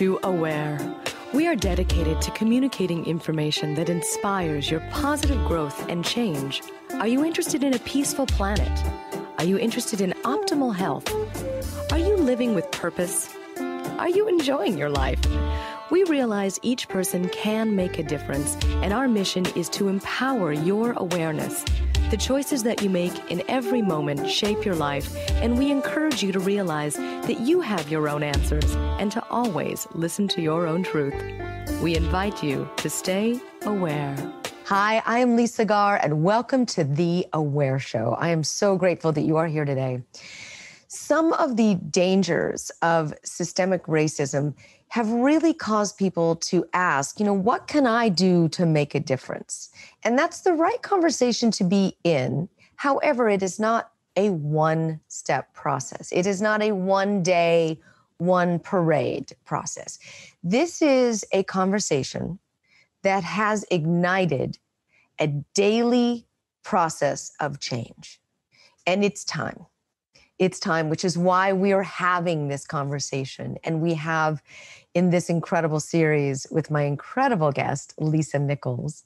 to Aware. We are dedicated to communicating information that inspires your positive growth and change. Are you interested in a peaceful planet? Are you interested in optimal health? Are you living with purpose? Are you enjoying your life? We realize each person can make a difference, and our mission is to empower your awareness. The choices that you make in every moment shape your life, and we encourage you to realize that you have your own answers and to always listen to your own truth. We invite you to stay aware. Hi, I am Lisa Garr, and welcome to The Aware Show. I am so grateful that you are here today. Some of the dangers of systemic racism have really caused people to ask, you know, what can I do to make a difference? And that's the right conversation to be in. However, it is not a one step process, it is not a one day, one parade process. This is a conversation that has ignited a daily process of change. And it's time it's time, which is why we are having this conversation. And we have in this incredible series with my incredible guest, Lisa Nichols.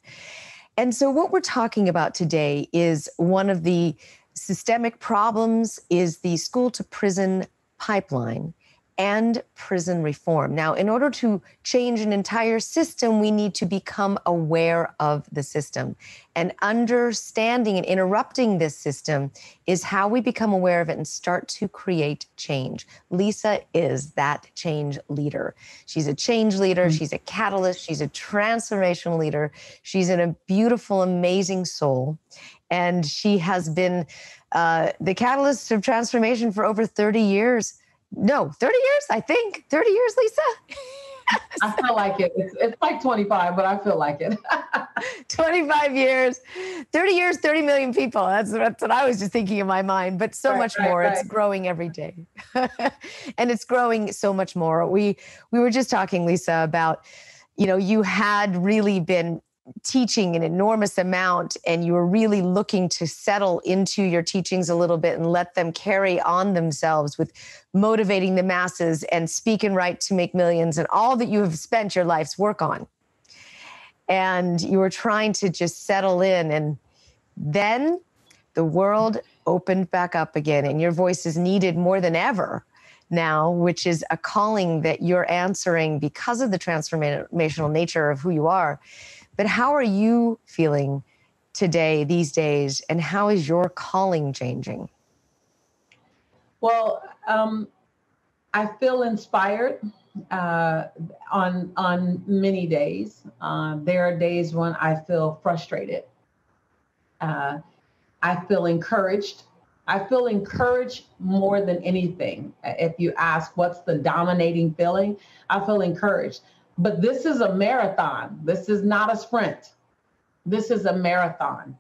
And so, what we're talking about today is one of the systemic problems is the school to prison pipeline and prison reform. Now, in order to change an entire system, we need to become aware of the system. And understanding and interrupting this system is how we become aware of it and start to create change. Lisa is that change leader. She's a change leader, mm-hmm. she's a catalyst, she's a transformational leader, she's in a beautiful, amazing soul. And she has been uh, the catalyst of transformation for over 30 years no, 30 years, I think. 30 years, Lisa? I feel like it. It's, it's, like 25, but I feel like it. 25 years, 30 years, 30 million people. That's, that's what I was just thinking in my mind, but so right, much right, more. Right. It's growing every day. and it's growing so much more. We we were just talking, Lisa, about, you know, you had really been teaching an enormous amount and you were really looking to settle into your teachings a little bit and let them carry on themselves with motivating the masses and speak and write to make millions and all that you have spent your life's work on. And you were trying to just settle in. And then the world opened back up again, and your voice is needed more than ever now, which is a calling that you're answering because of the transformational nature of who you are. But how are you feeling today, these days, and how is your calling changing? Well, um, I feel inspired uh, on on many days. Uh, there are days when I feel frustrated. Uh, I feel encouraged. I feel encouraged more than anything. If you ask what's the dominating feeling, I feel encouraged. But this is a marathon. This is not a sprint. This is a marathon.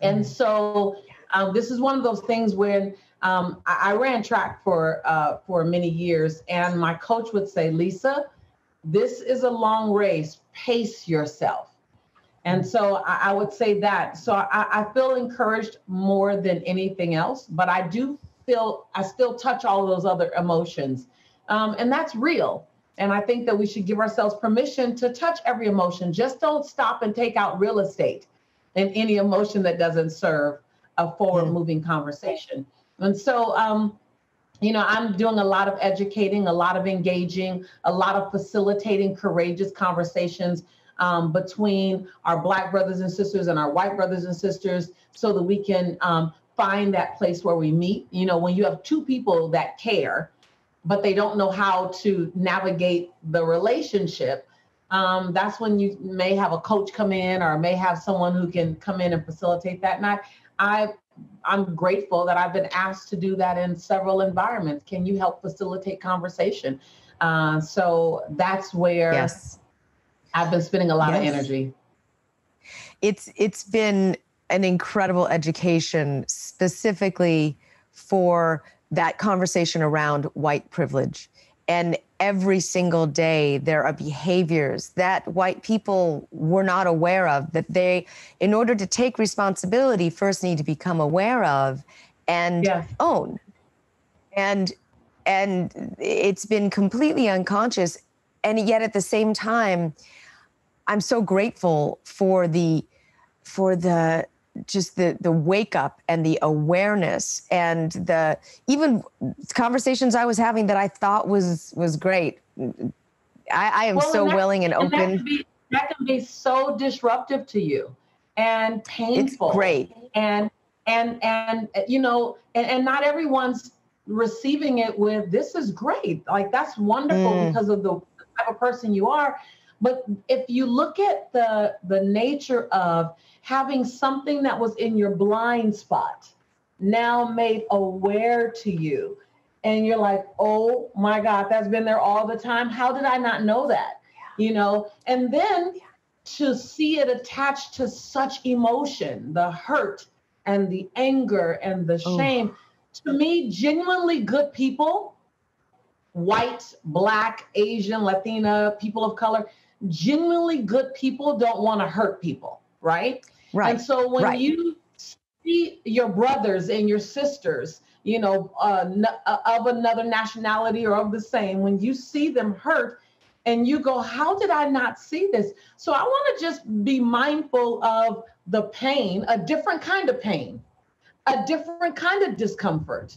And mm. so um, this is one of those things when um, I, I, ran track for uh, for many years, and my coach would say, "Lisa, this is a long race. Pace yourself." And so I, I would say that. So I, I, feel encouraged more than anything else, but I do feel I still touch all those other emotions, um, and that's real. And I think that we should give ourselves permission to touch every emotion. Just don't stop and take out real estate in any emotion that doesn't serve a forward moving conversation. And so, um, you know, I'm doing a lot of educating, a lot of engaging, a lot of facilitating courageous conversations um, between our Black brothers and sisters and our white brothers and sisters so that we can um, find that place where we meet. You know, when you have two people that care, but they don't know how to navigate the relationship, um, that's when you may have a coach come in or may have someone who can come in and facilitate that. And I, I I'm grateful that I've been asked to do that in several environments. Can you help facilitate conversation? Uh, so that's where yes. I've been spending a lot yes. of energy. It's it's been an incredible education specifically for that conversation around white privilege. And every single day, there are behaviors that white people were not aware of, that they, in order to take responsibility, first need to become aware of and yes. own. And and it's been completely unconscious and yet at the same time, I'm so grateful for the for the just the the wake up and the awareness and the even conversations I was having that I thought was was great. I, I am well, so that, willing and, and open. That can, be, that can, be, so disruptive to you and painful. It's great. And and and you know, and, and not everyone's receiving it with this is great. Like that's wonderful mm. because of the type of person you are. But if you look at the the nature of having something that was in your blind spot now made aware to you, and you're like, oh my God, that's been there all the time. How did I not know that? Yeah. You know, and then yeah. to see it attached to such emotion, the hurt and the anger and the oh. shame. To me, genuinely good people, white, black, Asian, Latina, people of color, genuinely good people don't want to hurt people, right? Right. And so when right. you see your brothers and your sisters, you know, uh, uh, of another nationality or of the same, when you see them hurt and you go, how did I not see this? So I want to just be mindful of the pain, a different kind of pain, a different kind of discomfort,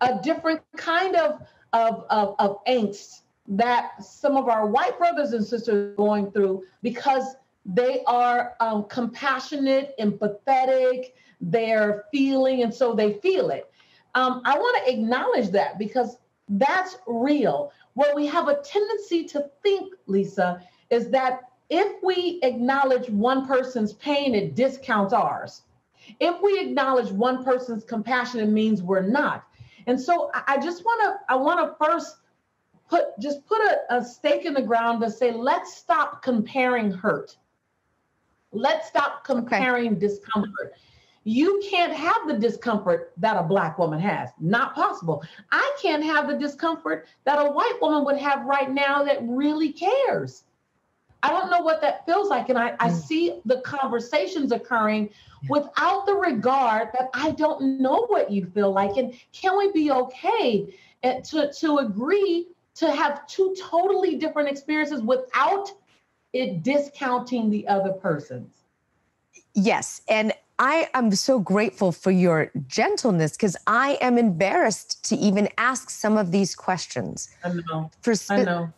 a different kind of, of, of, of angst that some of our white brothers and sisters are going through because they are um, compassionate, empathetic, they're feeling, and so they feel it. Um, I want to acknowledge that because that's real. What we have a tendency to think, Lisa, is that if we acknowledge one person's pain, it discounts ours. If we acknowledge one person's compassion, it means we're not. And so I just want to, I want to first put, just put a, a stake in the ground to say, let's stop comparing hurt. Let's stop comparing okay. discomfort. You can't have the discomfort that a black woman has. Not possible. I can't have the discomfort that a white woman would have right now that really cares. I don't know what that feels like. And I, I mm. see the conversations occurring without the regard that I don't know what you feel like. And can we be okay eh, to, to agree to have two totally different experiences without it discounting the other person's? Yes. And I am so grateful for your gentleness because I am embarrassed to even ask some of these questions. I know. For spe- I know.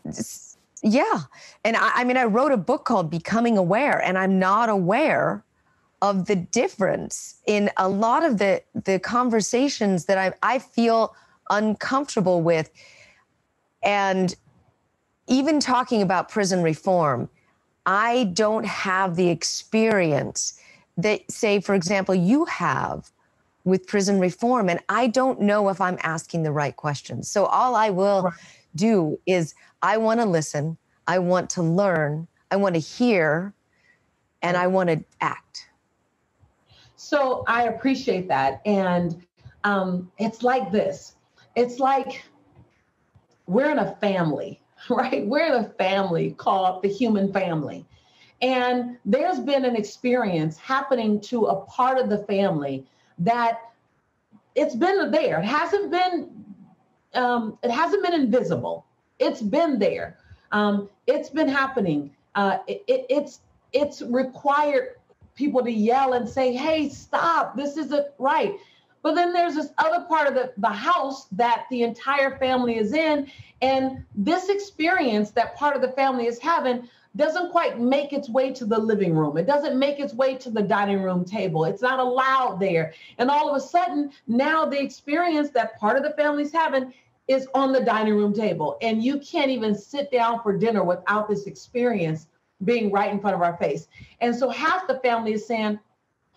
Yeah. And I, I mean, I wrote a book called Becoming Aware, and I'm not aware of the difference in a lot of the the conversations that I, I feel uncomfortable with. And even talking about prison reform, I don't have the experience that, say, for example, you have with prison reform. And I don't know if I'm asking the right questions. So all I will right. do is I want to listen, I want to learn, I want to hear, and I want to act. So I appreciate that. And um, it's like this it's like we're in a family, right? We're in a family called the human family. And there's been an experience happening to a part of the family that it's been there. It hasn't been um, it hasn't been invisible. It's been there. Um, it's been happening. Uh, it, it, it's it's required people to yell and say, "Hey, stop! This isn't right." But then there's this other part of the, the house that the entire family is in. And this experience that part of the family is having doesn't quite make its way to the living room. It doesn't make its way to the dining room table. It's not allowed there. And all of a sudden, now the experience that part of the family's having is on the dining room table. And you can't even sit down for dinner without this experience being right in front of our face. And so half the family is saying,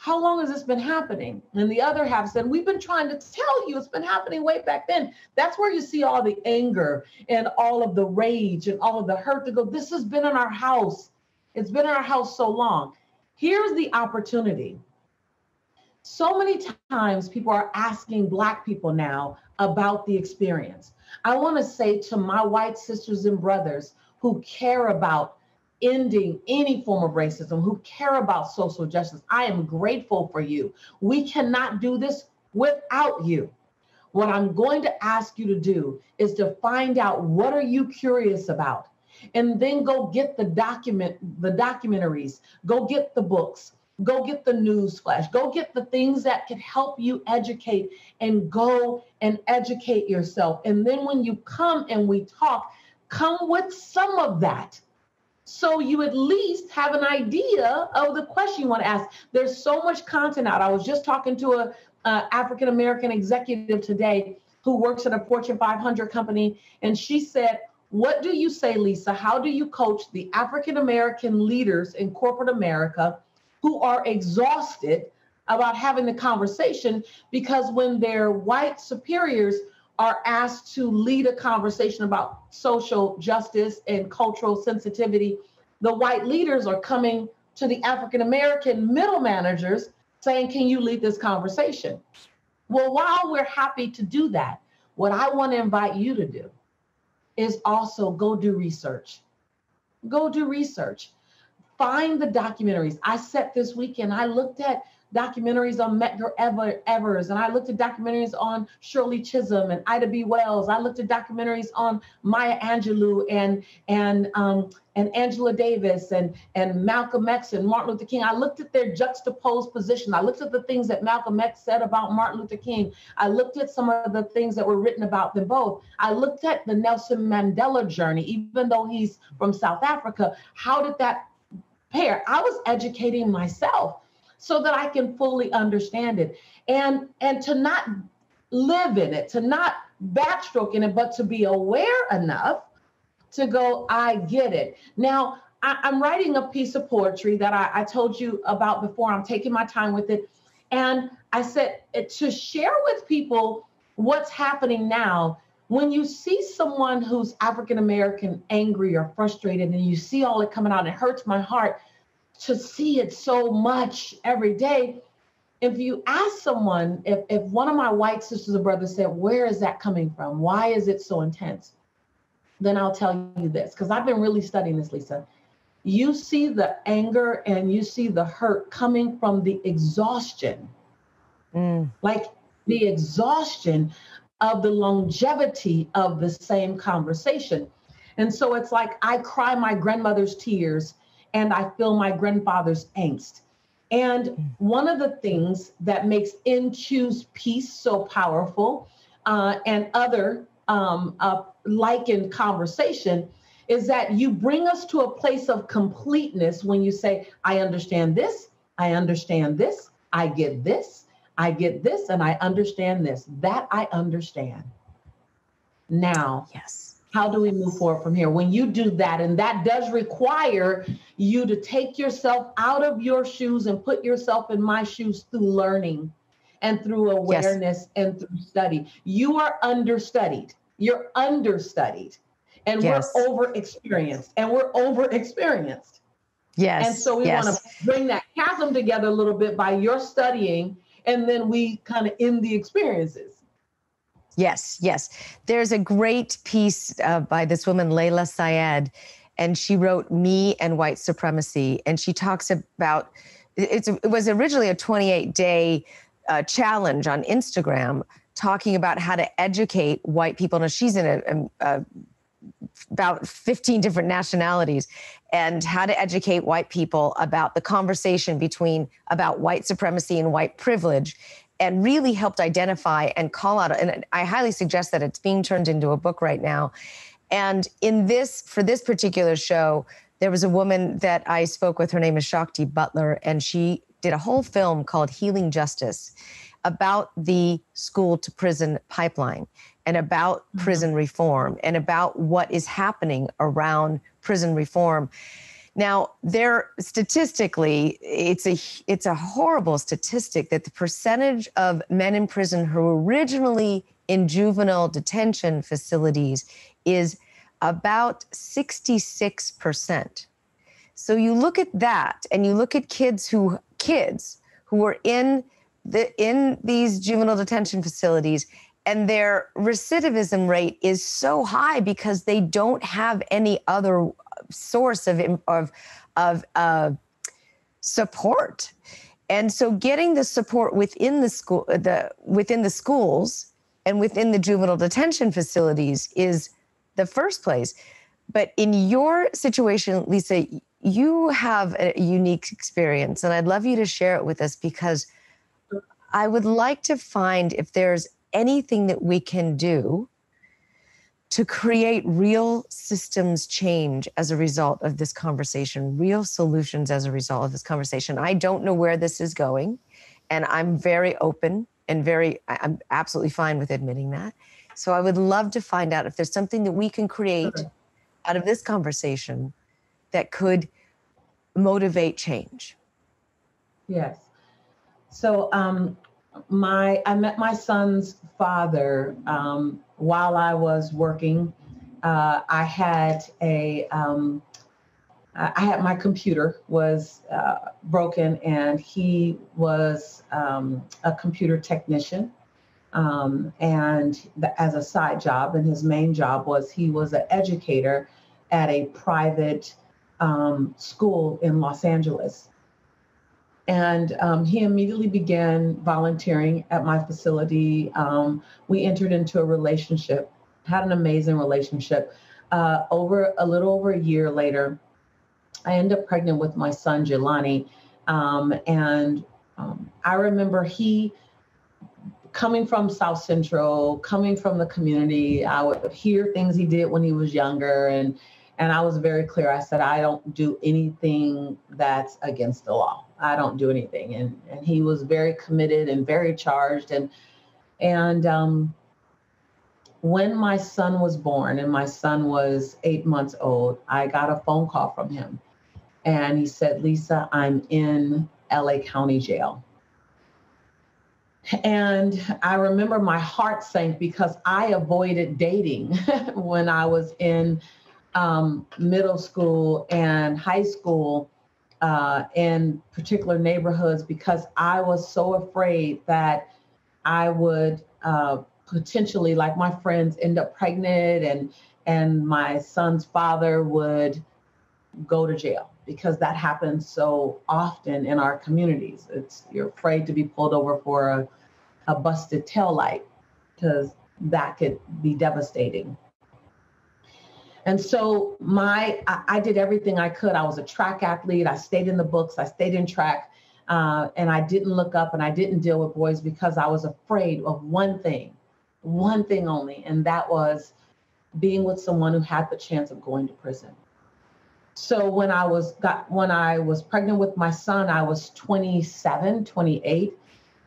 how long has this been happening? And the other half said, We've been trying to tell you it's been happening way back then. That's where you see all the anger and all of the rage and all of the hurt to go, This has been in our house. It's been in our house so long. Here's the opportunity. So many times people are asking Black people now about the experience. I want to say to my white sisters and brothers who care about ending any form of racism, who care about social justice. I am grateful for you. We cannot do this without you. What I'm going to ask you to do is to find out what are you curious about? and then go get the document, the documentaries, go get the books, go get the news flash, go get the things that can help you educate and go and educate yourself. And then when you come and we talk, come with some of that. So you at least have an idea of the question you want to ask. There's so much content out. I was just talking to a, a African American executive today who works at a Fortune 500 company, and she said, "What do you say, Lisa? How do you coach the African American leaders in corporate America who are exhausted about having the conversation because when their white superiors are asked to lead a conversation about social justice and cultural sensitivity, the white leaders are coming to the African American middle managers saying, Can you lead this conversation? Well, while we're happy to do that, what I want to invite you to do is also go do research. Go do research. Find the documentaries. I set this weekend, I looked at documentaries on Medgar Ever, Evers, and I looked at documentaries on Shirley Chisholm and Ida B. Wells. I looked at documentaries on Maya Angelou and and um, and Angela Davis and and Malcolm X and Martin Luther King. I looked at their juxtaposed position. I looked at the things that Malcolm X said about Martin Luther King. I looked at some of the things that were written about them both. I looked at the Nelson Mandela journey, even though he's from South Africa. How did that pair? I was educating myself so that I can fully understand it and and to not live in it, to not backstroke in it, but to be aware enough to go, I get it. Now, I, am writing a piece of poetry that I, I told you about before. I'm taking my time with it. And I said eh, to share with people what's happening now. When you see someone who's African American angry or frustrated and you see all it coming out, it hurts my heart to see it so much every day. If you ask someone, if, if one of my white sisters or brothers said, Where is that coming from? Why is it so intense? Then I'll tell you this, because I've been really studying this, Lisa. You see the anger and you see the hurt coming from the exhaustion, mm. like the exhaustion of the longevity of the same conversation. And so it's like I cry my grandmother's tears and I feel my grandfather's angst. And mm. one of the things that makes In Choose Peace so powerful uh, and other um, uh, likened conversation is that you bring us to a place of completeness when you say, I understand this, I understand this, I get this, I get this, and I understand this. That I understand. Now, yes how do we move forward from here? When you do that and that does require you to take yourself out of your shoes and put yourself in my shoes through learning and through awareness yes. and through study. You are understudied. You're understudied. And yes. we're over experienced and we're over experienced yes. And so we yes. want to bring that chasm together a little bit by your studying and then we kind of end the experiences Yes, yes. There's a great piece uh, by this woman, Layla Saad, and she wrote Me and White Supremacy. And she talks about it was originally a 28 day uh, challenge on Instagram talking about how to educate white people. Now, she's in a, a, a about 15 different nationalities and how to educate white people about the conversation between about white supremacy and white privilege and really helped identify and call out. And I highly suggest that it's being turned into a book right now. And in this, for this particular show, there was a woman that I spoke with. Her name is Shakti Butler, and she did a whole film called Healing Justice about the school to prison pipeline and about mm-hmm. prison reform and about what is happening around prison reform. Now, there statistically, it's a it's a horrible statistic that the percentage of men in prison who were originally in juvenile detention facilities is about 66%. So you look at that and you look at kids who kids who are in the in these juvenile detention facilities and their recidivism rate is so high because they don't have any other source of of of uh, support. And so getting the support within the school the within the schools and within the juvenile detention facilities is the first place. but in your situation, Lisa, you have a unique experience, and I'd love you to share it with us because I would like to find if there's anything that we can do to create real systems change as a result of this conversation, real solutions as a result of this conversation. I don't know where this is going, and I'm very open and very, I'm absolutely fine with admitting that. So I would love to find out if there's something that we can create okay. out of this conversation that could motivate change. Yes. So um, my I met my son's father um, while I was working. Uh, I had a um, I had my computer was uh, broken, and he was um, a computer technician. Um, and the, as a side job, and his main job was he was an educator at a private um, school in Los Angeles. And um, he immediately began volunteering at my facility. Um, we entered into a relationship, had an amazing relationship. Uh, over a little over a year later, I ended up pregnant with my son, Jelani. Um, and um, I remember he coming from South Central, coming from the community. I would hear things he did when he was younger. And and I was very clear. I said, I don't do anything that's against the law. I don't do anything. And and he was very committed and very charged. And and um, when my son was born and my son was eight months old, I got a phone call from him. And he said, Lisa, I'm in LA County Jail. And I remember my heart sank because I avoided dating when I was in um, middle school and high school uh, in particular neighborhoods because I was so afraid that I would uh, potentially, like my friends, end up pregnant and and my son's father would go to jail because that happens so often in our communities. It's you're afraid to be pulled over for a, a busted tail light because that could be devastating. And so my I, I, did everything I could. I was a track athlete. I stayed in the books. I stayed in track, uh, and I didn't look up and I didn't deal with boys because I was afraid of one thing, one thing only, and that was being with someone who had the chance of going to prison. So when I was got when I was pregnant with my son, I was 27, 28.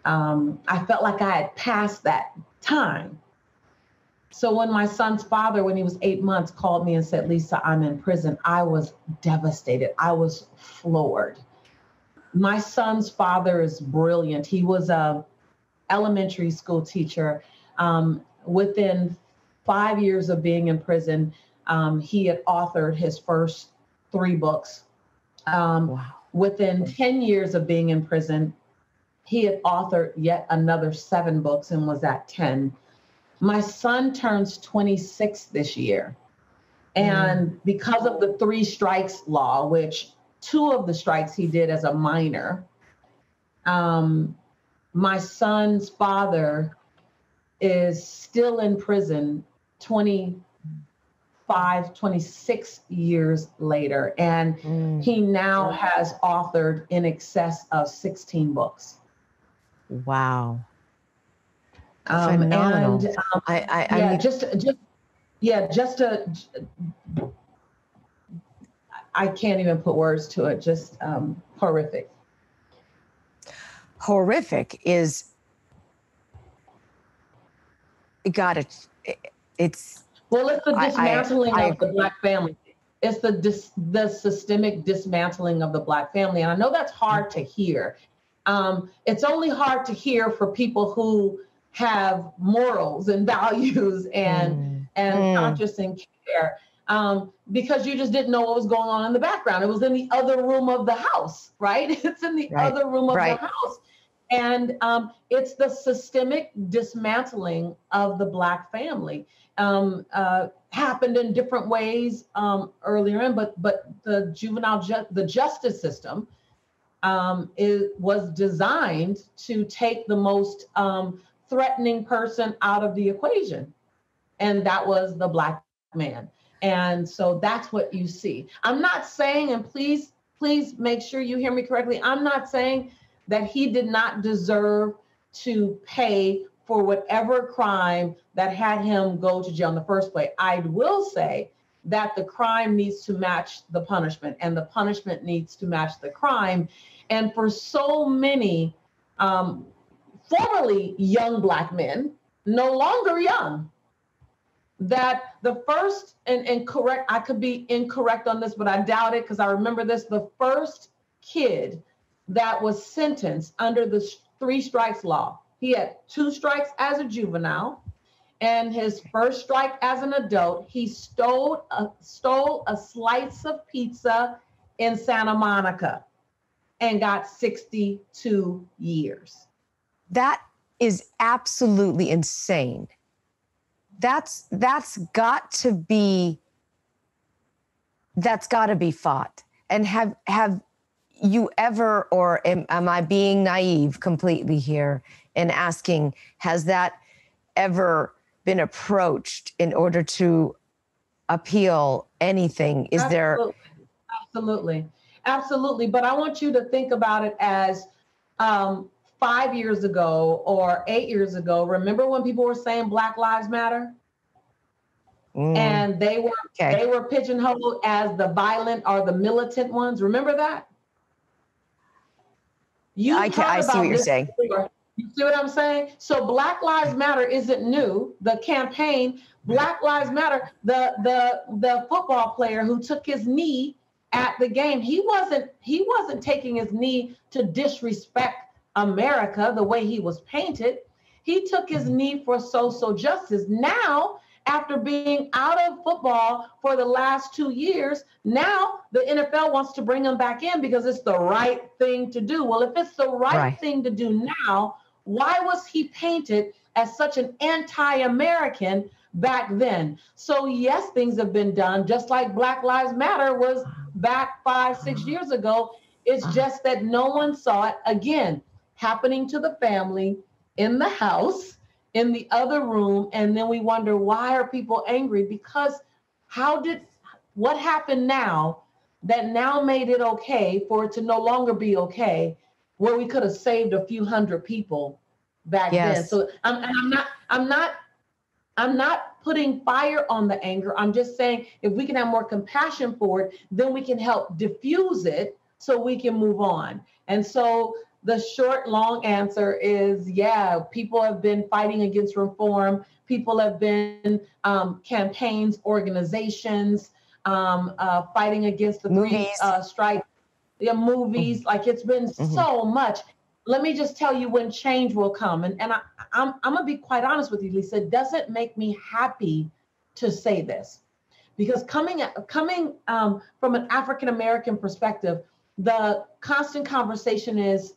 Um, I felt like I had passed that time so when my son's father, when he was eight months, called me and said, Lisa, I'm in prison, I was devastated. I was floored. My son's father is brilliant. He was a elementary school teacher. Um, within five years of being in prison, um, he had authored his first three books. Um, wow. Within 10 years of being in prison, he had authored yet another seven books and was at 10. My son turns 26 this year. And mm. because of the three strikes law, which two of the strikes he did as a minor, um, my son's father is still in prison 25, 26 years later. And mm. he now has authored in excess of 16 books. Wow. Um, Phenomenal. And, um, I, I, I yeah, mean, just, just, yeah, just a, I can't even put words to it. Just um, horrific. Horrific is, it got it. It's. Well, it's the dismantling I, of the black family. It's the dis, the systemic dismantling of the black family, and I know that's hard to hear. Um, it's only hard to hear for people who have morals and values and mm. and mm. conscience and care um, because you just didn't know what was going on in the background. It was in the other room of the house, right? It's in the right. other room of right. the house. And um, it's the systemic dismantling of the Black family. Um, uh, happened in different ways um, earlier in, but but the juvenile ju- the justice system um, is, was designed to take the most um, threatening person out of the equation. And that was the black man. And so that's what you see. I'm not saying, and please, please make sure you hear me correctly. I'm not saying that he did not deserve to pay for whatever crime that had him go to jail in the first place. I will say that the crime needs to match the punishment and the punishment needs to match the crime. And for so many um, formerly young Black men, no longer young, that the first, and, and correct, I could be incorrect on this, but I doubt it because I remember this the first kid that was sentenced under the three strikes law. He had two strikes as a juvenile, and his first strike as an adult, he stole a, stole a slice of pizza in Santa Monica and got 62 years. That is absolutely insane. That's that's got to be that's got to be fought. And have have you ever or am, am I being naive completely here in asking has that ever been approached in order to appeal anything? Is absolutely. there absolutely absolutely but i want you to think about it as um, five years ago or eight years ago, remember when people were saying Black Lives Matter? Mm. And they were okay. they were pigeonholed as the violent or the militant ones. Remember that? You I, can, I see what you're saying. Before. You see what I'm saying? So Black Lives Matter isn't new. The campaign, Black Lives Matter, the the the football player who took his knee at the game, he wasn't he wasn't taking his knee to disrespect America the way he was painted. He took his mm-hmm. knee for social justice. Now, after being out of football for the last two years, now the NFL wants to bring him back in because it's the right thing to do. Well, if it's the right, right. thing to do now, why was he painted as such an anti American back then? So, yes, things have been done, just like Black Lives Matter was back five, six uh-huh. years ago. It's uh-huh. just that no one saw it again happening to the family in the house in the other room and then we wonder why are people angry? Because how did what happened now that now made it okay for it to no longer be okay where we could have saved a few hundred people back yes. then so I'm, I'm not i'm not i'm not putting fire on the anger. I'm just saying if we can have more compassion for it then we can help diffuse it so we can move on. And so the short, long answer is yeah, people have been fighting against reform. People have been um, campaigns, organizations um, uh, fighting against the movies. three uh, strike. Yeah, movies. Mm-hmm. Like it's been mm-hmm. so much. Let me just tell you when change will come. And, and I, I'm, I'm going to be quite honest with you, Lisa. It doesn't make me happy to say this because coming, coming um, from an African American perspective, the constant conversation is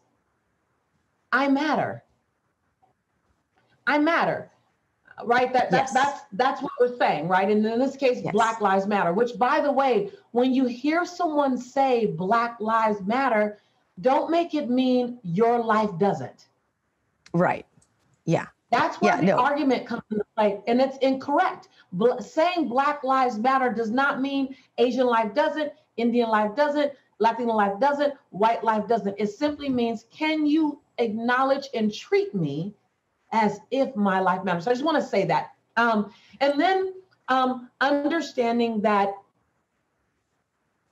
I matter. I matter. Right? That, yes. that's that's what we're saying, right? And in this case, yes. Black Lives Matter, which by the way, when you hear someone say Black Lives Matter, don't make it mean your life doesn't. Right. Yeah. That's where yeah, the no. argument comes into play, and it's incorrect. Bl- saying Black Lives Matter does not mean Asian life doesn't, Indian life doesn't, Latino life doesn't, white life doesn't. It simply means can you acknowledge and treat me as if my life matters. So I just want to say that. Um, and then um, understanding that,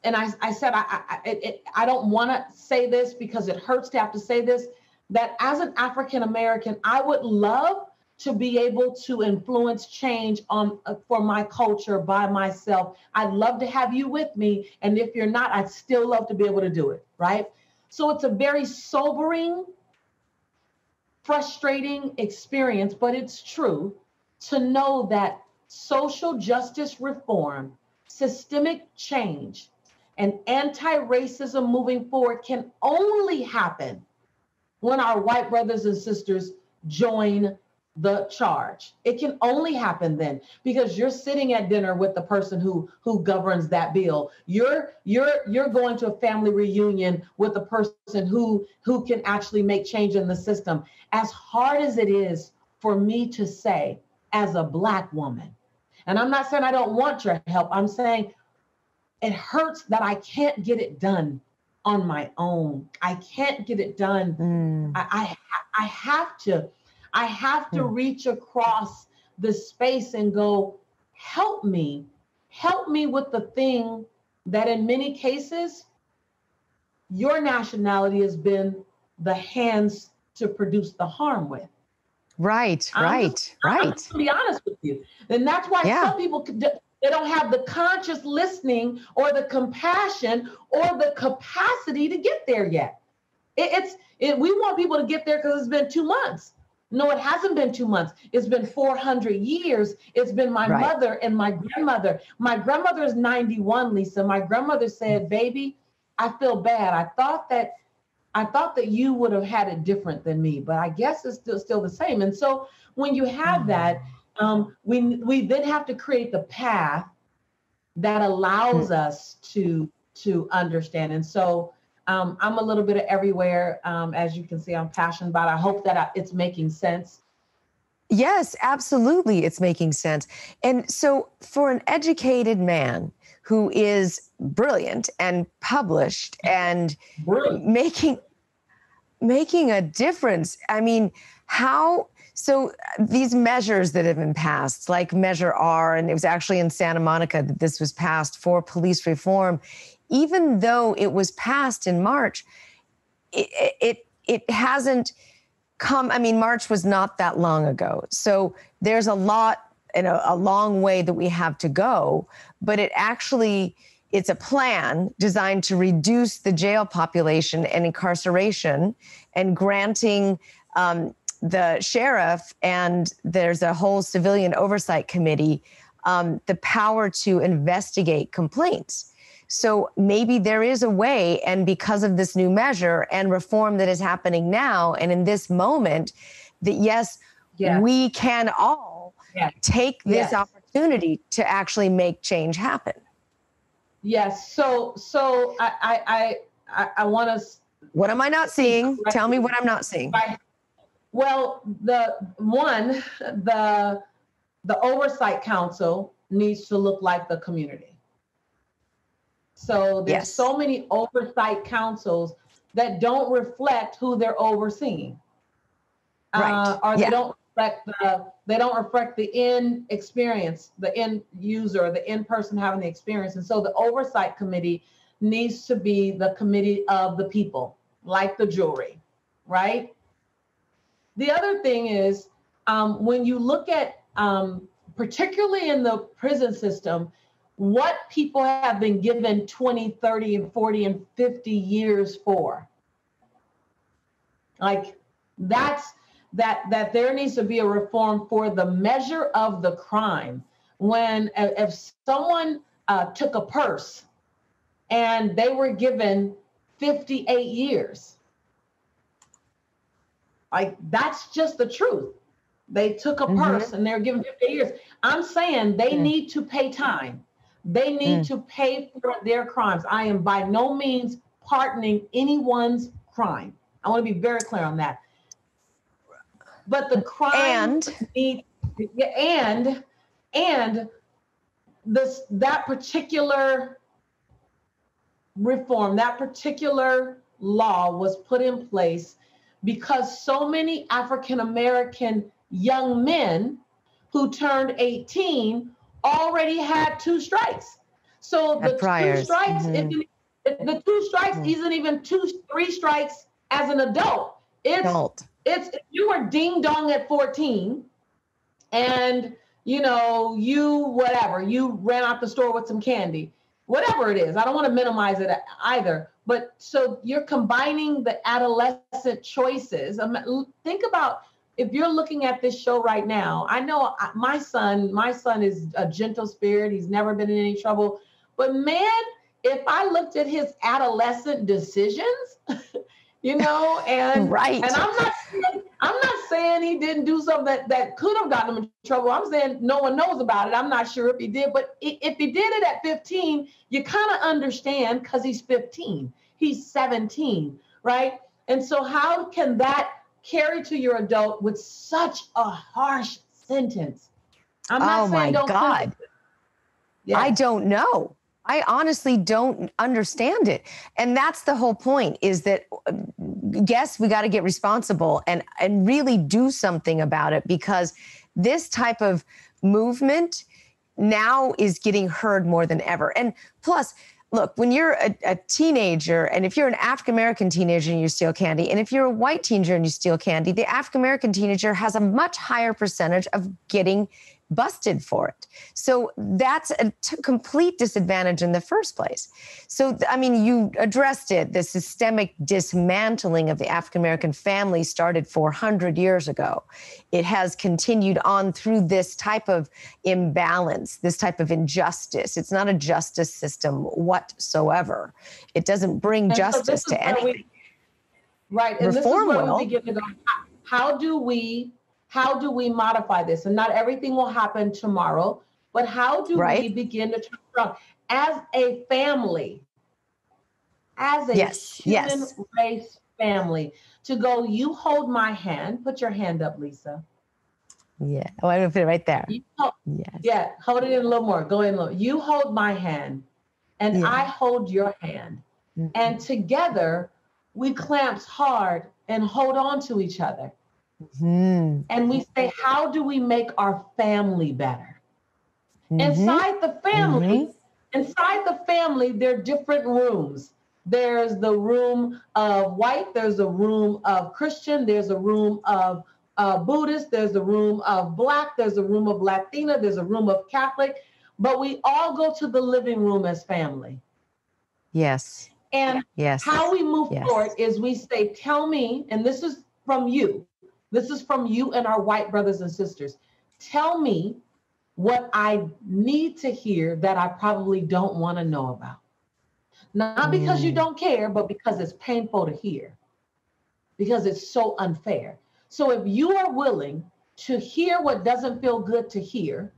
and I, I said I, I, it, I don't want to say this because it hurts to have to say this, that as an African American, I would love to be able to influence change on uh, for my culture by myself. I'd love to have you with me, and if you're not, I'd still love to be able to do it. Right. So it's a very sobering frustrating experience, but it's true to know that social justice reform, systemic change, and anti racism moving forward can only happen when our white brothers and sisters join the charge. It can only happen then because you're sitting at dinner with the person who who governs that bill. You're you're you're going to a family reunion with the person who who can actually make change in the system. As hard as it is for me to say as a black woman, And I'm not saying I don't want your help. I'm saying it hurts that I can't get it done on my own. I can't get it done. Mm. I, I, I have to, I have to mm. reach across the space and go, help me, help me with the thing that in many cases, your nationality has been the hands to produce the harm with. Right, I'm right, just, right. to be honest with you, and that's why yeah. some people they don't have the conscious listening or the compassion or the capacity to get there yet. It, it's it, we want people to get there because it's been two months. No, it hasn't been two months. It's been 400 years. It's been my right. mother and my grandmother. My grandmother is 91, Lisa. My grandmother said, "Baby, I feel bad. I thought that I thought that you would have had it different than me, but I guess it's still still the same. And so when you have mm-hmm. that, um, we we then have to create the path that allows mm-hmm. us to to understand. And so um, I'm a little bit of everywhere. Um, as you can see, I'm passionate about. It. I hope that I, it's making sense. Yes, absolutely, it's making sense. And so, for an educated man who is brilliant and published and brilliant. making making a difference. I mean, how so these measures that have been passed, like Measure R, and it was actually in Santa Monica that this was passed for police reform, even though it was passed in March, it it, it hasn't come. I mean, March was not that long ago. So there's a lot and a, long way that we have to go, but it actually it's a plan designed to reduce the jail population and incarceration and granting um, the sheriff and there's a whole civilian oversight committee um, the power to investigate complaints. So maybe there is a way, and because of this new measure and reform that is happening now and in this moment, that yes, yes. we can all yes. take this yes. opportunity to actually make change happen. Yes. So so I I I, I want to. What am I not seeing? Tell me what I'm not seeing. well, the one the the oversight council needs to look like the community. So there's yes. so many oversight councils that don't reflect who they're overseeing. Right. Uh, or yeah. they don't reflect the they don't reflect the end experience, the end user, the end person having the experience. And so the oversight committee needs to be the committee of the people, like the jury, right? The other thing is um, when you look at, um, particularly in the prison system, what people have been given 20, 30, and 40 and 50 years for. Like that's that that there needs to be a reform for the measure of the crime. When if someone uh, took a purse and they were given 58 years, like that's just the truth. They took a mm-hmm. purse and they're given 50 years. I'm saying they need to pay time. They need mm. to pay for their crimes. I am by no means pardoning anyone's crime. I want to be very clear on that but the crime and need, and and this that particular reform that particular law was put in place because so many african american young men who turned 18 already had two strikes. So the two strikes mm-hmm. the two strikes mm-hmm. isn't even two three strikes as an adult. It's adult. it's you were ding dong at 14 and you know you whatever you ran out the store with some candy whatever it is i don't want to minimize it either but so you're combining the adolescent choices. Think about if you're looking at this show right now i know my son my son is a gentle spirit he's never been in any trouble but man if i looked at his adolescent decisions you know, and right. And I'm not saying, I'm not saying he didn't do something that, that could have gotten him in trouble. I'm saying no one knows about it. I'm not sure if he did, but if he did it at 15, you kind of understand because he's 15, he's 17, right? And so how can that carry to your adult with such a harsh sentence? I'm not oh saying my don't God. Yes. I don't know. I honestly don't understand it. And that's the whole point is that uh, yes, we got to get responsible and and really do something about it because this type of movement now is getting heard more than ever. And plus, look, when you're a, a teenager, and if you're an African American teenager and you steal candy, and if you're a white teenager and you steal candy, the African American teenager has a much higher percentage of getting busted for it. So that's a t- complete disadvantage in the first place. So, I mean, you addressed it. The systemic dismantling of the African American family started 400 years ago. It has continued on through this type of imbalance, this type of injustice. It's not a justice system whatsoever. It doesn't bring and justice so to anything. We, right. And Reform this is where will. we begin to go. How do we how do we modify this? And not everything will happen tomorrow, but how do right. we begin to turn around as a family, as a yes. human yes. race family, to go, you hold my hand, put your hand up, Lisa. Yeah. Oh, I'm gonna put it right there. Hold, yes. Yeah, hold it in a little more. Go in a little. You hold my hand and yeah. I hold your hand. Mm-hmm. And together we clamps hard and hold on to each other. Mm-hmm. And we say, how do we make our family better? Mm-hmm. Inside the family, mm-hmm. inside the family, there are different rooms. There's the room of white, there's a room of Christian, there's a room of uh, Buddhist, there's a room of Black, there's a room of Latina, there's a room of Catholic, but we all go to the living room as family. Yes. And yes. how we move yes. forward is we say, Tell me, and this is from you, this is from you and our white brothers and sisters. Tell me what I need to hear that I probably don't want to know about. Not because mm. you don't care, but because it's painful to hear, because it's so unfair. So if you are willing to hear what doesn't feel good to hear,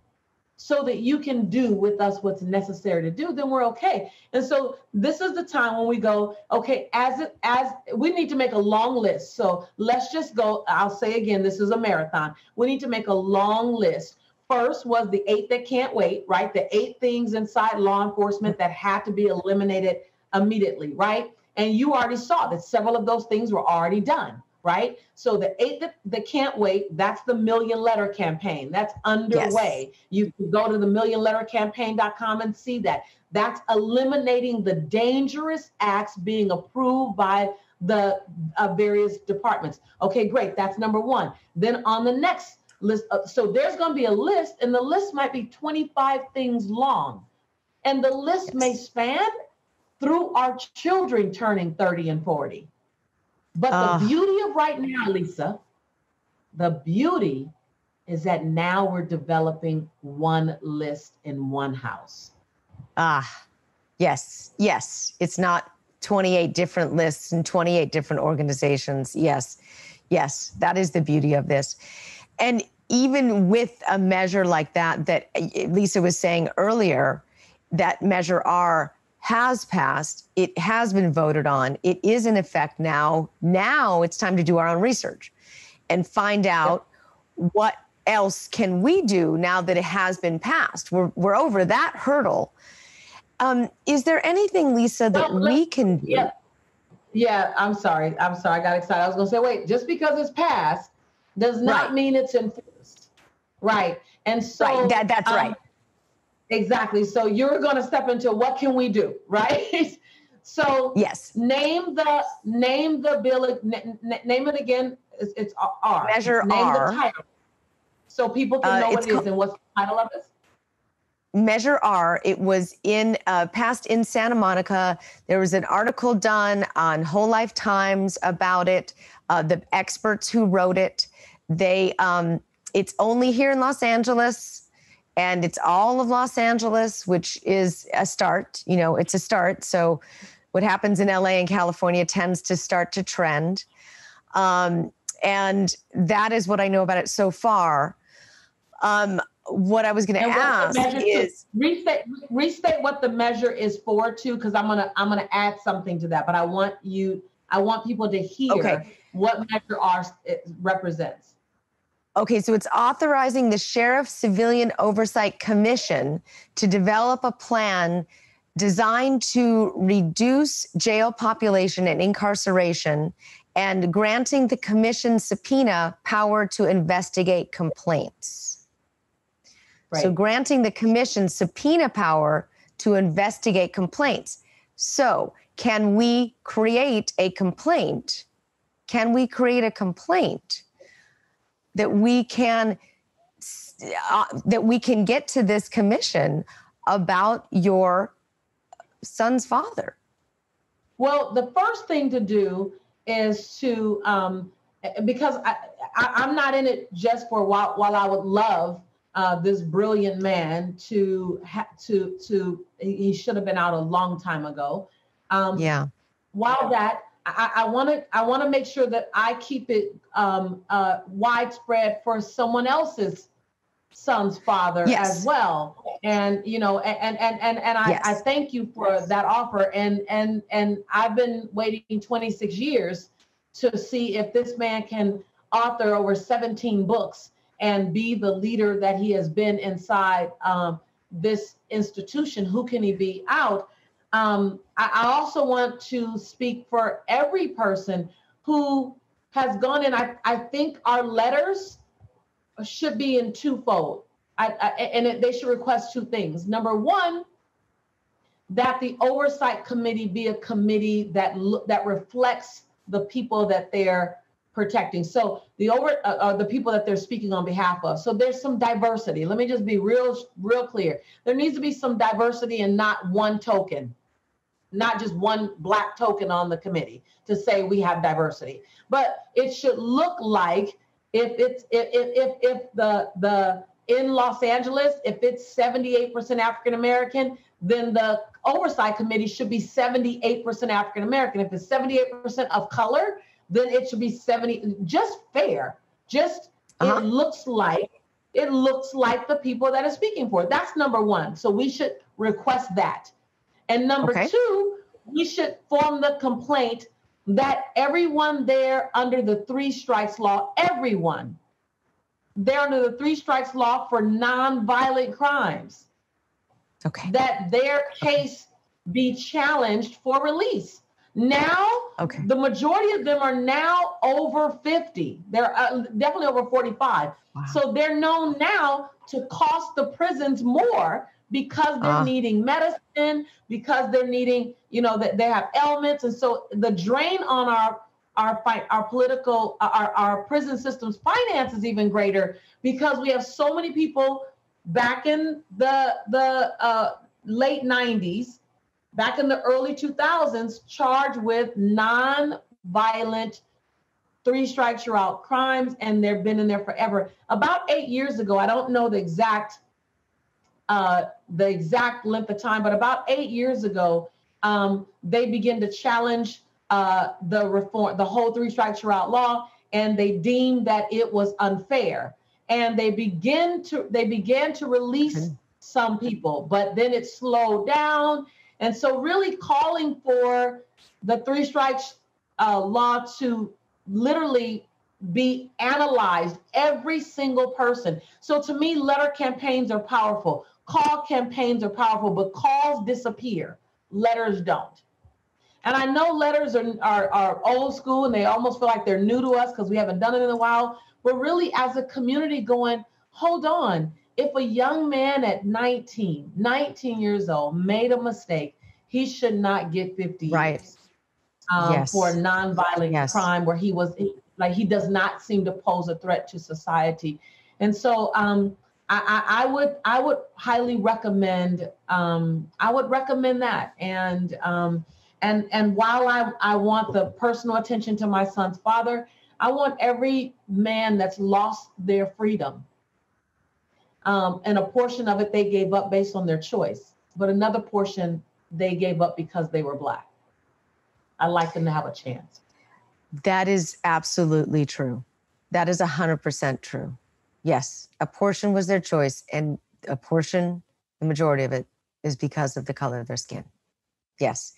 so that you can do with us what's necessary to do, then we're okay. And so this is the time when we go, okay, as it as we need to make a long list. So let's just go. I'll say again, this is a marathon. We need to make a long list. First was the eight that can't wait, right? The eight things inside law enforcement that had to be eliminated immediately, right? And you already saw that several of those things were already done right? So the eight that, that can't wait, that's the million letter campaign. That's underway. Yes. You can go to the millionlettercampaign.com and see that. That's eliminating the dangerous acts being approved by the uh, various departments. Okay, great. That's number one. Then on the next list, uh, so there's going to be a list, and the list might be 25 things long. And the list yes. may span through our children turning 30 and 40. But uh, the beauty of right now, Lisa, the beauty is that now we're developing one list in one house. Ah, yes, yes. It's not 28 different lists and 28 different organizations. Yes, yes, that is the beauty of this. And even with a measure like that, that Lisa was saying earlier, that measure R, has passed, it has been voted on, it is in effect now. Now it's time to do our own research and find out yep. what else can we do now that it has been passed. We're, we're over that hurdle. Um, is there anything, Lisa, that well, we can do? Yeah. yeah, I'm sorry. I'm sorry. I got excited. I was going to say, wait, just because it's passed does not right. mean it's enforced. Right. And so right. That, that's um, right Exactly. So you're going to step into what can we do, right? so yes, name the name the bill. N- n- name it again. It's, it's R. Measure name R. The title, so people can uh, know uh, what it is and what's the title of it. Measure R. It was in uh, passed in Santa Monica. There was an article done on Whole Life Times about it. Uh, the experts who wrote it, they um, it's only here in Los Angeles and it's all of Los Angeles, which is a start. You know, it's a start. So, what happens in LA and California tends to start to trend. Um, and that is what I know about it so far. Um, what I was going to ask is restate restate what the measure is for too, because I'm gonna I'm gonna add something to that. But I want you I want people to hear okay. what measure R represents. Okay, so it's authorizing the Sheriff Civilian Oversight Commission to develop a plan designed to reduce jail population and incarceration and granting the commission subpoena power to investigate complaints. Right. So, granting the commission subpoena power to investigate complaints. So, can we create a complaint? Can we create a complaint that we can uh, that we can get to this commission about your son's father? Well, the first thing to do is to um, because I, I am not in it just for while while I would love uh, this brilliant man to ha- to to he should have been out a long time ago. Um, yeah. While that I want to I want to make sure that I keep it um, uh, widespread for someone else's son's father yes. as well. And you know and and and and I, yes. I thank you for that offer. And and and i've been waiting 26 years to see if this man can author over 17 books and be the leader that he has been inside um, this institution. Who can he be out um, I, I also want to speak for every person who has gone in i, I think our letters should be in twofold. I, I, and it, they should request two things. Number one, that the oversight committee be a committee that that reflects the people that they're protecting. So the over uh, uh, the people that they're speaking on behalf of. So there's some diversity. Let me just be real real clear. There needs to be some diversity and not one token, not just one black token on the committee to say we have diversity. But it should look like if it's if if if the the in Los Angeles, if it's 78% African American, then the oversight committee should be 78% African American. If it's 78% of color, then it should be 70 just fair. Just uh-huh. it looks like it looks like the people that are speaking for it. That's number 1. So we should request that. And number okay. 2, we should form the complaint that everyone there under the three strikes law, everyone, they're under the three strikes law for non-violent crimes. Okay. That their case be challenged for release. Now, okay. the majority of them are now over 50. They're uh, definitely over 45. Wow. So they're known now to cost the prisons more because they're uh. needing medicine, because they're needing, you know, that they have ailments. And so the drain on our our fight, our political, our, our prison system's finance is even greater because we have so many people back in the the uh, late 90s, back in the early 2000s, charged with non-violent three strikes you're out crimes, and they've been in there forever. About eight years ago, I don't know the exact uh, the exact length of time, but about eight years ago, um, they began to challenge uh, the reform, the whole three strikes you're out law, and they deemed that it was unfair. And they begin to they began to release okay. some people, but then it slowed down. And so, really calling for the three strikes uh, law to literally be analyzed, every single person. So, to me, letter campaigns are powerful. Call campaigns are powerful, but calls disappear. Letters don't. And I know letters are, are, are old school and they almost feel like they're new to us because we haven't done it in a while. But really, as a community, going, hold on. If a young man at 19, 19 years old made a mistake, he should not get 50 right. years um, yes. for a nonviolent yes. crime where he was like he does not seem to pose a threat to society. And so um, I, I, would I would highly recommend um, I would recommend that. And um, and and while I, I want the personal attention to my son's father I want every man that's lost their freedom um, and a portion of it they gave up based on their choice but another portion they gave up because they were black. I'd like them to have a chance. That is absolutely true. That is 100% true Yes, a portion was their choice, and a portion, the majority of it, is because of the color of their skin. Yes.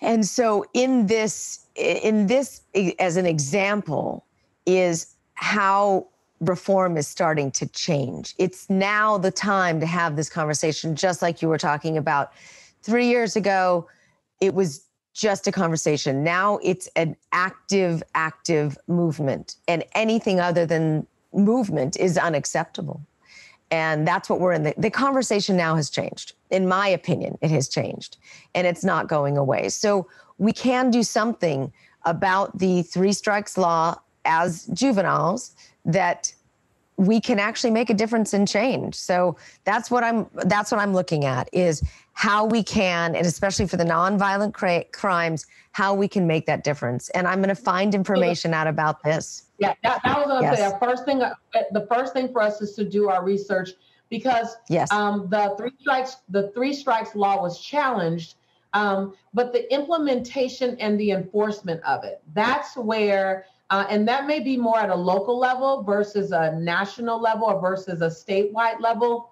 And so in this, in this, as an example, is how reform is starting to change. It's now the time to have this conversation, just like you were talking about. Three years ago, it was just a conversation. Now it's an active, active movement, and anything other than movement is unacceptable. And that's what we're in. The, the conversation now has changed. In my opinion, it has changed and it's not going away. So we can do something about the three strikes law as juveniles that we can actually make a difference and change. So that's what I'm that's what I'm looking at is how we can and especially for the nonviolent cra- crimes how we can make that difference. And I'm going to find information out about this. Yeah, that, that was going to yes. say the first thing uh, the first thing for us is to do our research because yes. um, the three strikes the three strikes law was challenged um, but the implementation and the enforcement of it that's where uh, and that may be more at a local level versus a national level or versus a statewide level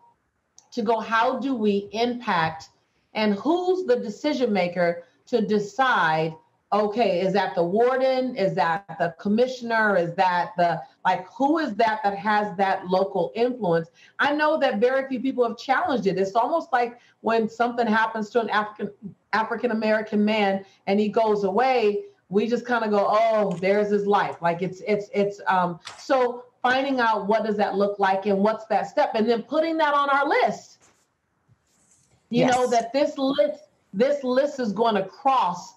to go, how do we impact and who's the decision maker to decide okay is that the warden is that the commissioner is that the like who is that that has that local influence i know that very few people have challenged it it's almost like when something happens to an african african american man and he goes away we just kind of go, oh, there's his life. Like it's it's it's um so finding out what does that look like and what's that step and then putting that on our list. You yes. know that this list this list is going to cross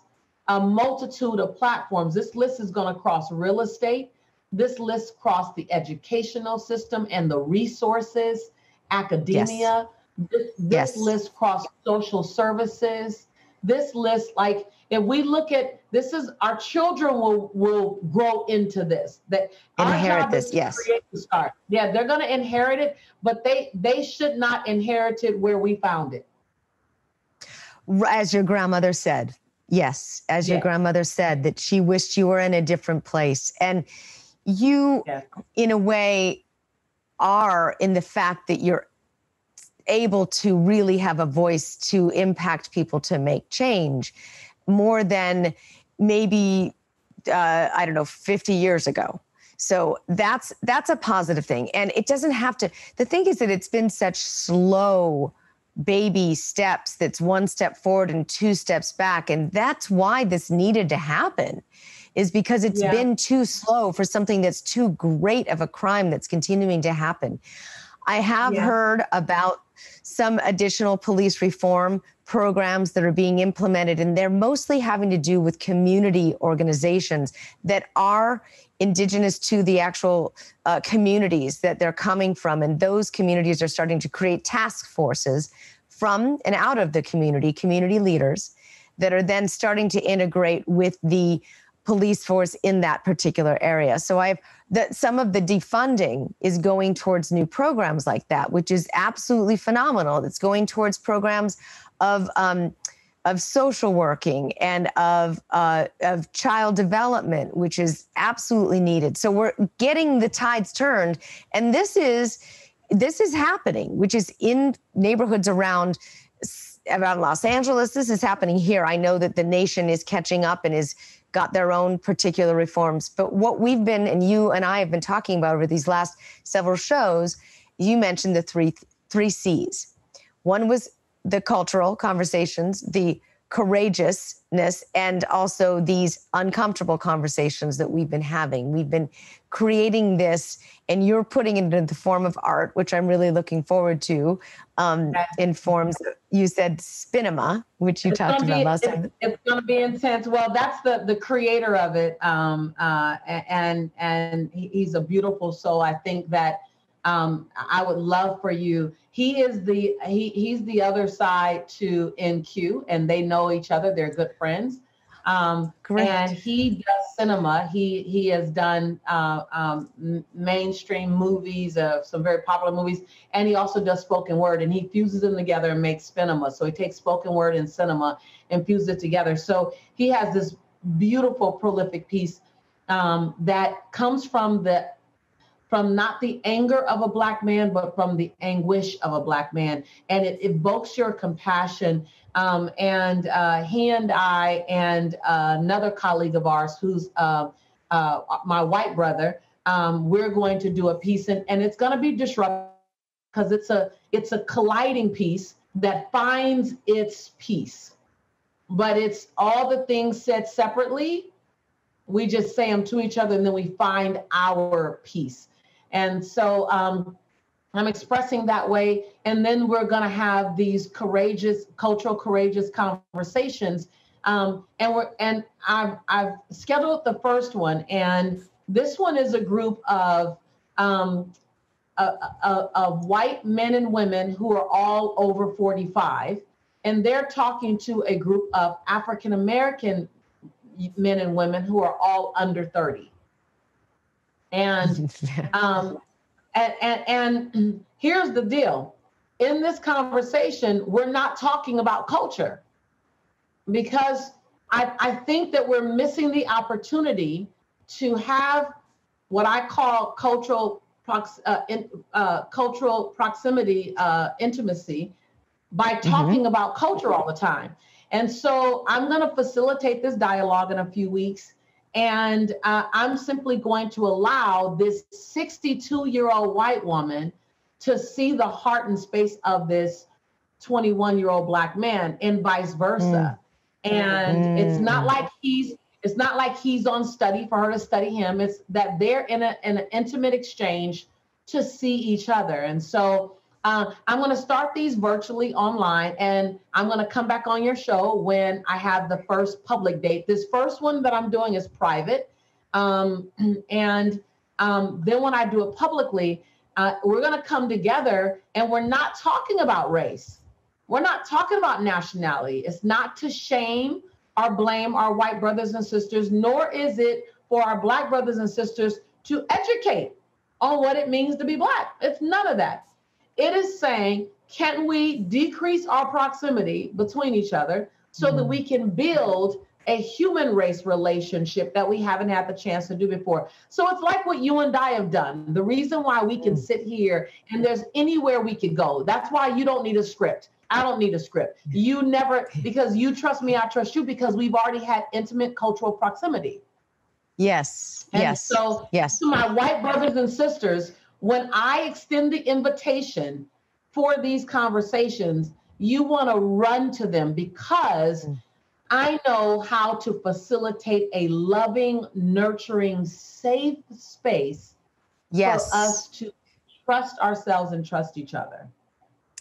a multitude of platforms. This list is going to cross real estate. This list cross the educational system and the resources, academia. Yes. This, this yes. list cross social services. This list, like if we look at this is our children will will grow into this that inherit this yes start yeah they're going to inherit it but they they should not inherit it where we found it as your grandmother said yes as your grandmother said that she wished you were in a different place and you in a way are in the fact that you're able to really have a voice to impact people to make change more than maybe uh, I don't know 50 years ago. So that's that's a positive thing, and it doesn't have to. The thing is that it's been such slow baby steps. That's one step forward and two steps back, and that's why this needed to happen. Is because it's yeah. been too slow for something that's too great of a crime that's continuing to happen. I have yeah. heard about some additional police reform programs that are being implemented, and they're mostly having to do with community organizations that are indigenous to the actual uh, communities that they're coming from. And those communities are starting to create task forces from and out of the community, community leaders that are then starting to integrate with the police force in that particular area. So I've that some of the defunding is going towards new programs like that, which is absolutely phenomenal. It's going towards programs of um, of social working and of uh, of child development, which is absolutely needed. So we're getting the tides turned, and this is this is happening, which is in neighborhoods around around Los Angeles. This is happening here. I know that the nation is catching up and is got their own particular reforms. But what we've been and you and I have been talking about over these last several shows, you mentioned the three three C's. One was the cultural conversations, the courageousness, and also these uncomfortable conversations that we've been having. We've been creating this, and you're putting it into the form of art, which I'm really looking forward to. Um, in forms, you said spinema, which you it's talked about be, last it's, time. It's going to be intense. Well, that's the the creator of it, um, uh, and and he's a beautiful soul. I think that um, I would love for you. He is the he he's the other side to NQ, and they know each other. They're good friends. Um, and he does cinema. He he has done uh, um, mainstream movies, uh, some very popular movies, and he also does spoken word. And he fuses them together and makes cinema. So he takes spoken word and cinema and fuses it together. So he has this beautiful, prolific piece um, that comes from the from not the anger of a black man, but from the anguish of a black man. And it evokes your compassion. Um, and uh, he and I, and uh, another colleague of ours, who's uh, uh my white brother, um, we're going to do a piece, and, and it's going to be disruptive because it's a it's a colliding piece that finds its piece, but it's all the things said separately. We just say them to each other, and then we find our piece. And so um, I'm expressing that way. And then we're going to have these courageous, cultural courageous conversations. Um, and we're and I've I've scheduled the first one, and this one is a group of um, of white men and women who are all over 45, and they're talking to a group of African American men and women who are all under 30. And um, and, and, and here's the deal in this conversation, we're not talking about culture because I, I think that we're missing the opportunity to have what I call cultural prox, uh, in, uh, cultural proximity uh, intimacy by mm-hmm. talking mm-hmm. about culture all the time. And so I'm going to facilitate this dialogue in a few weeks and uh, I'm simply going to allow this 62 year old white woman to see the heart and space of this 21 year old black man and vice versa. Mm. And mm. it's not like he's it's not like he's on study for her to study him. It's that they're in, a, in an intimate exchange to see each other. And so uh, I'm going to start these virtually online, and I'm going to come back on your show when I have the first public date. This first one that I'm doing is private. Um, and um, then when I do it publicly, uh, we're going to come together and we're not talking about race. We're not talking about nationality. It's not to shame or blame our white brothers and sisters, nor is it for our black brothers and sisters to educate on what it means to be black. It's none of that. It is saying, can we decrease our proximity between each other so mm-hmm. that we can build a human race relationship that we haven't had the chance to do before. So it's like what you and I have done. The reason why we can mm. sit here and there's anywhere we could go. That's why you don't need a script. I don't need a script. You never, because you trust me, I trust you because we've already had intimate cultural proximity. Yes. And yes. So, yes. to my white brothers and sisters, when I extend the invitation for these conversations, you want to run to them because mm. I know how to facilitate a loving, nurturing, safe space yes. for us to trust ourselves and trust each other.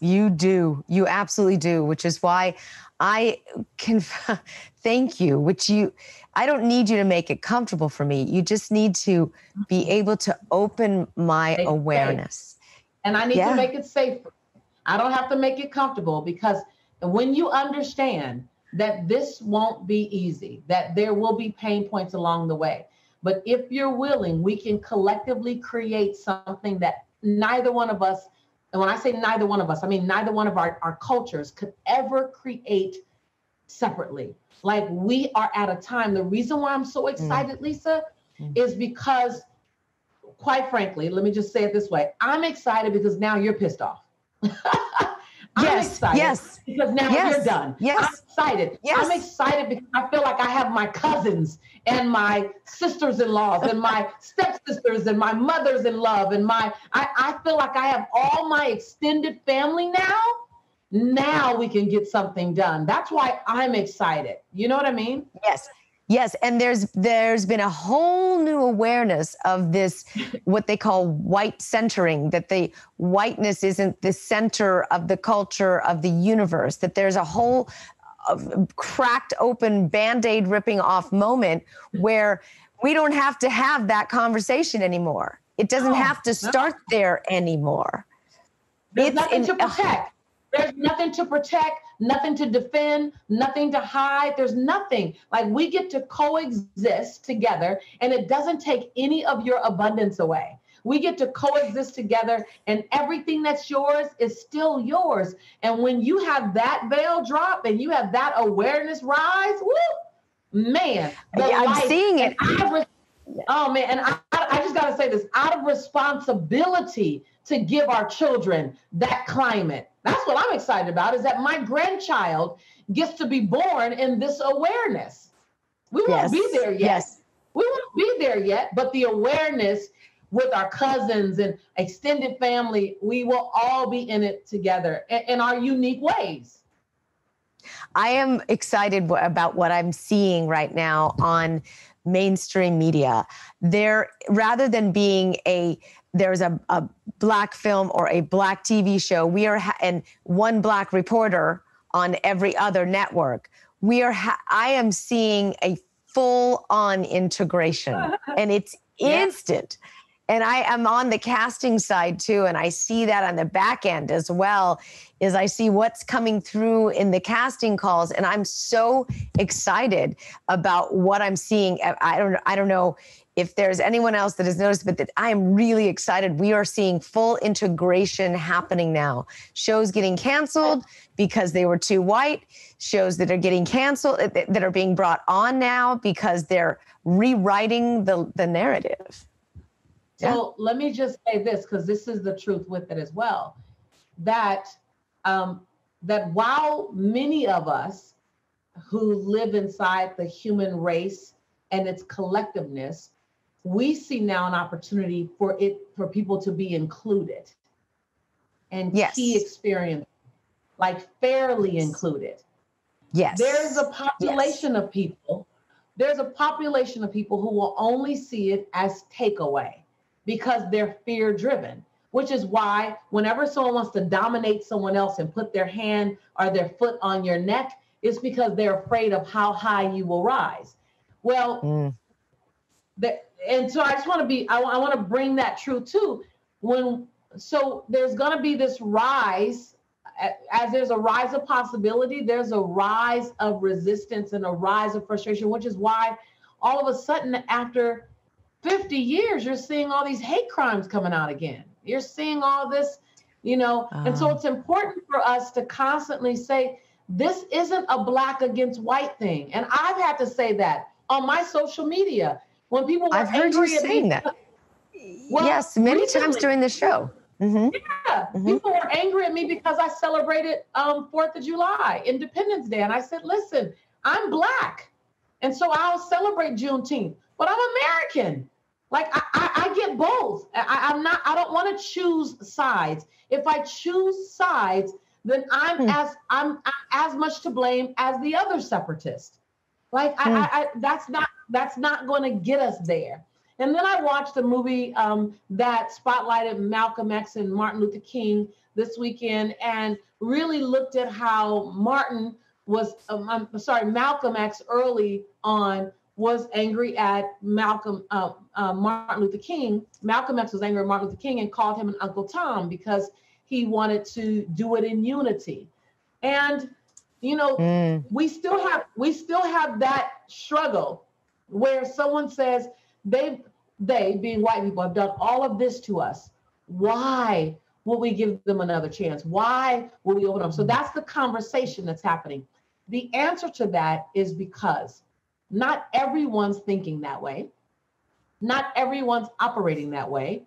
You do. You absolutely do, which is why I can thank you, which you, I don't need you to make it comfortable for me. You just need to be mm-hmm. able to open my make awareness. And I need yeah. to make it safer. I don't have to make it comfortable because when you understand that this won't be easy, that there will be pain points along the way. But if you're willing, we can collectively create something that neither one of us and when I say neither one of us, I mean neither one of our, our cultures could ever create separately. Like we are at a time. The reason why I'm so excited, mm. Lisa, mm. is because, quite frankly, let me just say it this way I'm excited because now you're pissed off. I'm yes, excited yes. because now yes, you're done. Yes. I'm excited. Yes. I'm excited because I feel like I have my cousins and my sisters-in-laws and my stepsisters and my mothers in love and my I, I feel like I have all my extended family now. Now we can get something done. That's why I'm excited. You know what I mean? Yes. Yes, and there's there's been a whole new awareness of this what they call white centering that the whiteness isn't the center of the culture of the universe that there's a whole uh, cracked open band-aid ripping off moment where we don't have to have that conversation anymore. It doesn't have to start no. there anymore. There's it's nothing in, to protect. There's nothing to protect, nothing to defend, nothing to hide. There's nothing. Like we get to coexist together, and it doesn't take any of your abundance away. We get to coexist together, and everything that's yours is still yours. And when you have that veil drop and you have that awareness rise, woo, man, yeah, I'm seeing it. oh man, and I, I just got to say this out of responsibility to give our children that climate that's what I'm excited about is that my grandchild gets to be born in this awareness. We won't be there yet. Yes. We won't be there yet, but the awareness with our cousins and extended family. We will all be in it together in, in our unique ways. I am excited about what I'm seeing right now on mainstream media. There, rather than being a there's a, a black film or a black TV show, we are ha- and one black reporter on every other network. We are. Ha- I am seeing a full on integration, and it's instant. Yeah and I am on the casting side too, and I see that on the back end as well. Is I see what's coming through in the casting calls, and I'm so excited about what I'm seeing. I don't, I don't know if there's anyone else that has noticed, but that I am really excited. We are seeing full integration happening now. Shows getting canceled because they were too white. Shows that are getting canceled that are being brought on now because they're rewriting the the narrative. So let me just say this because this is the truth with it as well. That um, that while many of us who live inside the human race and its collectiveness, we see now an opportunity for it for people to be included and yes. key experience, like fairly included. Yes. There's a population yes. of people. There's a population of people who will only see it as takeaway because they're fear driven, which is why whenever someone wants to dominate someone else and put their hand or their foot on your neck, it's because they're afraid of how high you will rise. Well, mm. the, and so I just want to be, I, I want to bring that truth too. When, so there's going to be this rise as there's a rise of possibility, there's a rise of resistance and a rise of frustration, which is why all of a sudden, after 50 years, you're seeing all these hate crimes coming out again. You're seeing all this, you know, uh-huh. and so uh-huh. it's important for us to constantly say, this isn't a black against white thing. And I've had to say that on my social media when people were I've heard you saying that. Well, yes, many recently, times during the show. Mm-hmm. Yeah, mm-hmm. people were angry at me because I celebrated um, Fourth of July, Independence Day, and I said, "Listen, I'm black, and so I'll celebrate Juneteenth but I'm American. Like I, I, I get both. I, am not. I don't want to choose sides. If I choose sides, then I'm hmm. as I'm, I'm, as much to blame as the other separatist. Like hmm. I, I, that's not that's not going to get us there. And then I watched a movie um, that spotlighted Malcolm X and Martin Luther King this weekend, and really looked at how Martin was. Um, I'm sorry, Malcolm X early on was angry at Malcolm, uh, uh, Martin Luther King. Malcolm X was angry at Martin Luther King and called him an Uncle Tom because he wanted to do it in unity. And you know, mm. we still have we still have that struggle where someone says they they being white people have done all of this to us. Why will we give them another chance? Why will we open up? So mm-hmm. that's the conversation that's happening. The answer to that is because not everyone's thinking that way. Not everyone's operating that way.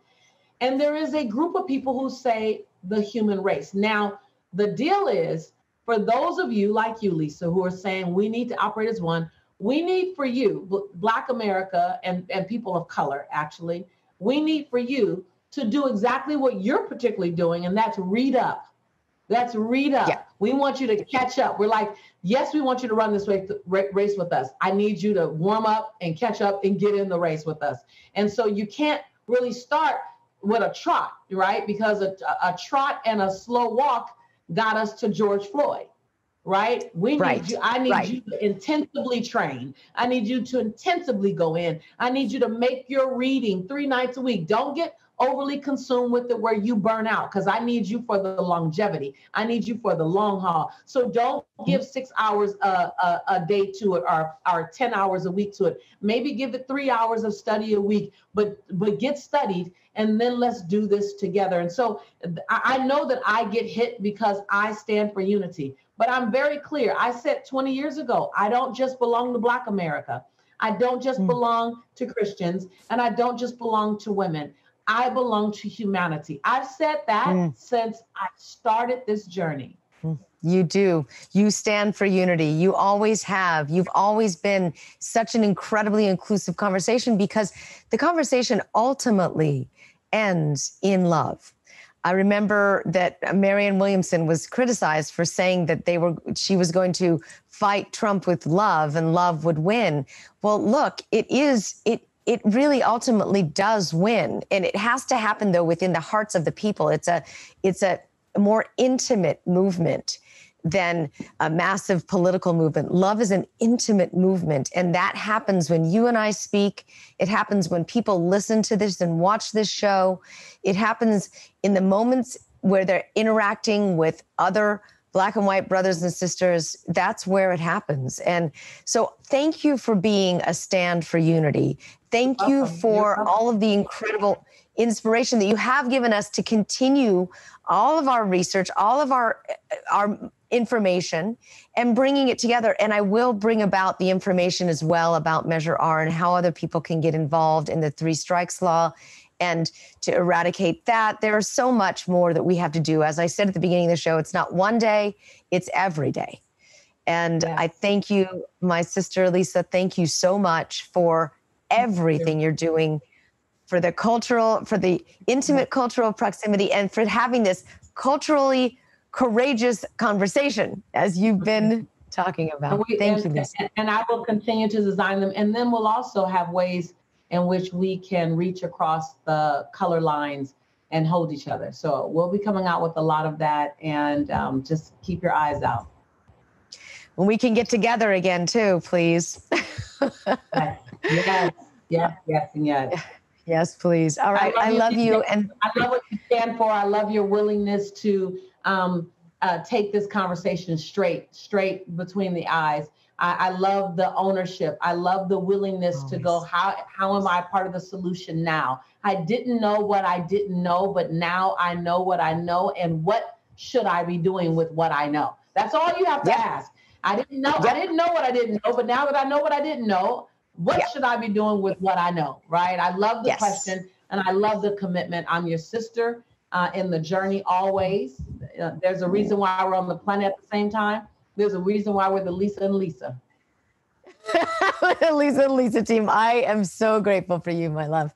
And there is a group of people who say the human race. Now, the deal is for those of you like you, Lisa, who are saying we need to operate as one, we need for you, Black America and, and people of color, actually, we need for you to do exactly what you're particularly doing, and that's read up. Let's read up. Yeah. We want you to catch up. We're like, yes, we want you to run this race with us. I need you to warm up and catch up and get in the race with us. And so you can't really start with a trot, right? Because a, a trot and a slow walk got us to George Floyd right? We need right. you. I need right. you to intensively train. I need you to intensively go in. I need you to make your reading three nights a week. Don't get overly consumed with it where you burn out because I need you for the longevity. I need you for the long haul. So don't mm-hmm. give six hours a, a, a, day to it or, or 10 hours a week to it. Maybe give it three hours of study a week, but but get studied and then let's do this together. And so I, I know that I get hit because I stand for unity, but I'm very clear. I said 20 years ago, I don't just belong to Black America. I don't just mm. belong to Christians and I don't just belong to women. I belong to humanity. I've said that mm. since I started this journey. Mm. You do. You stand for unity. You always have. You've always been such an incredibly inclusive conversation because the conversation ultimately ends in love. I remember that Marianne Williamson was criticized for saying that they were she was going to fight Trump with love and love would win. Well, look, it is it it really ultimately does win and it has to happen though within the hearts of the people. It's a it's a more intimate movement than a massive political movement. Love is an intimate movement. And that happens when you and I speak. It happens when people listen to this and watch this show. It happens in the moments where they're interacting with other black and white brothers and sisters. That's where it happens. And so thank you for being a stand for unity. Thank you for all of the incredible inspiration that you have given us to continue all of our research, all of our our information and bringing it together. And I will bring about the information as well about Measure R and how other people can get involved in the three strikes law and to eradicate that. There is so much more that we have to do. As I said at the beginning of the show, it's not one day, it's every day. And yes. I thank you, my sister Lisa. Thank you so much for everything you're doing for the cultural, for the intimate cultural proximity, and for having this culturally courageous conversation as you've been talking about. We, Thank and, you, Lisa. And I will continue to design them. And then we'll also have ways in which we can reach across the color lines and hold each other. So we'll be coming out with a lot of that and um, just keep your eyes out. When we can get together again, too, please. yes, yes, yes, yes, and yes. Yes, please. All right. I love, I love you, you. And I love what you stand for. I love your willingness to um, uh, take this conversation straight, straight between the eyes. I, I love the ownership. I love the willingness Always. to go, how, how am I part of the solution now? I didn't know what I didn't know, but now I know what I know. And what should I be doing with what I know? That's all you have to yep. ask. I didn't know. Yep. I didn't know what I didn't know, but now that I know what I didn't know, what yep. should I be doing with what I know? Right? I love the yes. question and I love the commitment. I'm your sister uh, in the journey always. Uh, there's a reason why we're on the planet at the same time. There's a reason why we're the Lisa and Lisa. Lisa and Lisa team, I am so grateful for you, my love.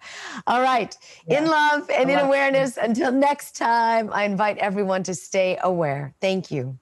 All right. Yeah. In love and in awareness. You. Until next time, I invite everyone to stay aware. Thank you.